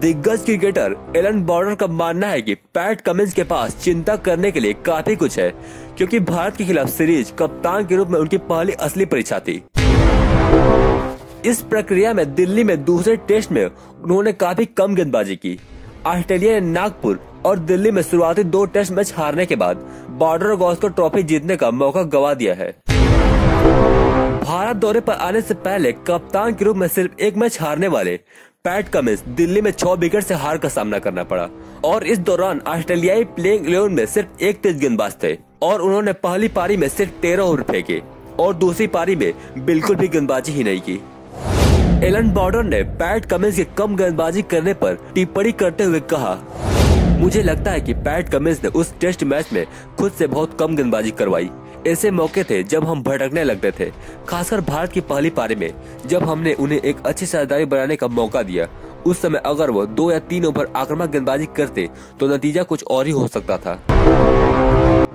दिग्गज cricketer Allan Border का मानना है कि पैट कमिंस के पास चिंता करने के लिए काफ़ी कुछ है, क्योंकि भारत के खिलाफ सीरीज़ कप्तान के रूप में उनकी पहली असली परीक्षा थी। इस प्रक्रिया में दिल्ली में दूसरे टेस्ट में उन्होंने काफ़ी कम गेंदबाजी की। ऑस्ट्रेलिया ने नागपुर और दिल्ली में शुरुआती दो टेस्ट मैच हारने के बाद बॉर्डर गॉस को ट्रॉफी जीतने का मौका गवा दिया है। भारत दौरे पर आने से पहले कप्तान के रूप में सिर्फ़ एक मैच हारने वाले पैट कमिंस दिल्ली में छह विकेट से हार का सामना करना पड़ा। और इस दौरान ऑस्ट्रेलियाई प्लेइंग इलेवन में सिर्फ़ एक तेज गेंदबाज थे, और उन्होंने पहली पारी में सिर्फ़ तेरह ओवर फेंके, और दूसरी पारी में बिल्कुल भी गेंदबाजी ही नहीं की। एलन बॉर्डर ने पैट कमिंस के कम गेंदबाजी करने पर टिप्पणी करते हुए कहा, मुझे लगता है कि पैट कमिंस ने उस टेस्ट मैच में खुद से बहुत कम गेंदबाजी करवाई। ऐसे मौके थे जब हम भटकने लगते थे, खासकर भारत की पहली पारी में, जब हमने उन्हें एक अच्छी साझेदारी बनाने का मौका दिया। उस समय अगर वो दो या तीन ओवर आक्रामक गेंदबाजी करते तो नतीजा कुछ और ही हो सकता था।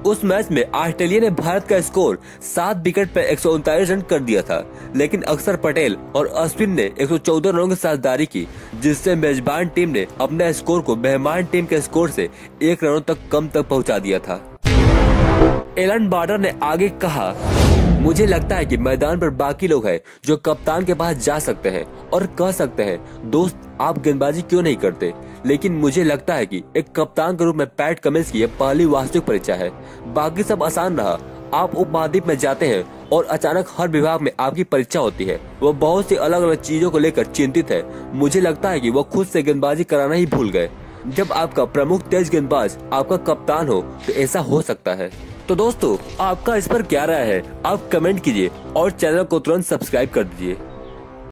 उस मैच में ऑस्ट्रेलिया ने भारत का स्कोर सात विकेट पर एक सौ उनतालीस रन कर दिया था, लेकिन अक्षर पटेल और अश्विन ने 114 रनों की साझेदारी की, जिससे मेजबान टीम ने अपने स्कोर को मेहमान टीम के स्कोर से एक रनों तक कम तक पहुँचा दिया था। एलन बार्डर ने आगे कहा, मुझे लगता है कि मैदान पर बाकी लोग हैं जो कप्तान के पास जा सकते हैं और कह सकते हैं, दोस्त, आप गेंदबाजी क्यों नहीं करते? लेकिन मुझे लगता है कि एक कप्तान के रूप में पैट कमिंस की पहली वास्तविक परीक्षा है। बाकी सब आसान रहा। आप उप महाद्वीप में जाते हैं और अचानक हर विभाग में आपकी परीक्षा होती है। वो बहुत सी अलग अलग चीज़ों को लेकर चिंतित है। मुझे लगता है कि वो खुद से गेंदबाजी कराना ही भूल गए। जब आपका प्रमुख तेज गेंदबाज आपका कप्तान हो तो ऐसा हो सकता है। तो दोस्तों, आपका इस पर क्या राय है? आप कमेंट कीजिए और चैनल को तुरंत सब्सक्राइब कर दीजिए।